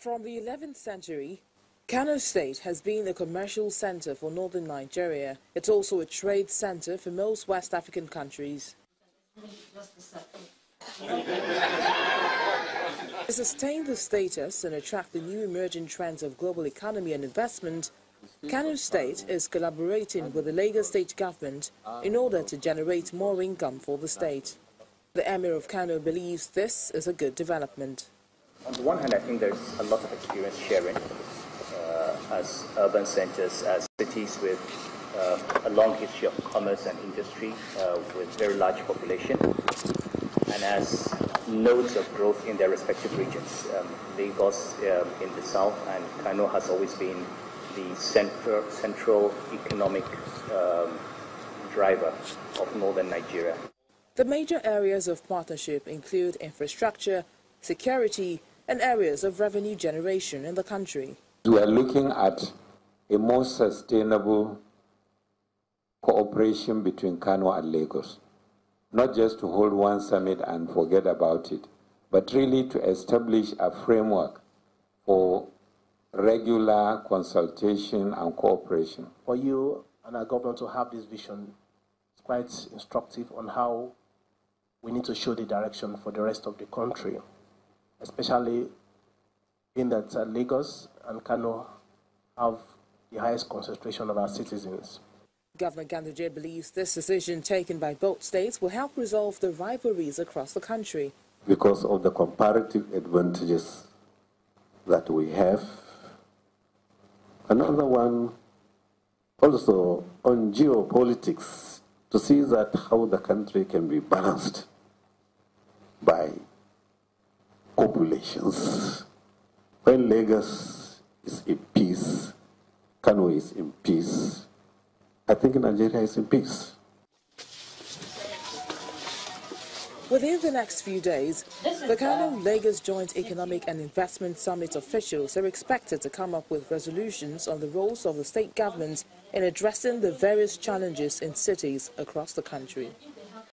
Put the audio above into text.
From the 11th century, Kano State has been a commercial center for northern Nigeria. It's also a trade center for most West African countries. to sustain the status and attract the new emerging trends of global economy and investment, Kano State is collaborating with the Lagos State government in order to generate more income for the state. The Emir of Kano believes this is a good development. On the one hand, I think there's a lot of experience sharing uh, as urban centers, as cities with uh, a long history of commerce and industry uh, with very large population, and as nodes of growth in their respective regions. Um, Lagos um, in the south and Kano has always been the central, central economic um, driver of northern Nigeria. The major areas of partnership include infrastructure, security, and areas of revenue generation in the country. We are looking at a more sustainable cooperation between Kano and Lagos, not just to hold one summit and forget about it, but really to establish a framework for regular consultation and cooperation. For you and our government to have this vision, it's quite instructive on how we need to show the direction for the rest of the country especially in that uh, Lagos and Kano have the highest concentration of our citizens. Governor Ganduje believes this decision taken by both states will help resolve the rivalries across the country. Because of the comparative advantages that we have. Another one also on geopolitics to see that how the country can be balanced by populations. When Lagos is in peace, Kano is in peace, I think Nigeria is in peace. Within the next few days, the Kano-Lagos Joint Economic and Investment Summit officials are expected to come up with resolutions on the roles of the state governments in addressing the various challenges in cities across the country.